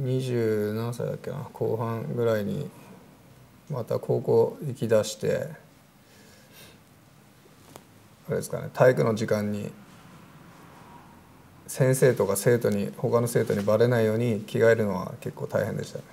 20歳だっけな後半ぐらいにまた高校行きだしてあれですかね体育の時間に先生とか生徒に他の生徒にバレないように着替えるのは結構大変でしたね。